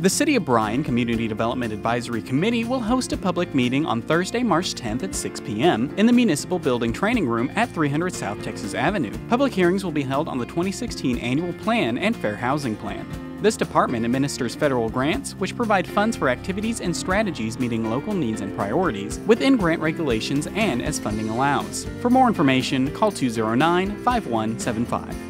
The City of Bryan Community Development Advisory Committee will host a public meeting on Thursday, March 10th at 6 p.m. in the Municipal Building Training Room at 300 South Texas Avenue. Public hearings will be held on the 2016 Annual Plan and Fair Housing Plan. This department administers federal grants, which provide funds for activities and strategies meeting local needs and priorities within grant regulations and as funding allows. For more information, call 209 5175.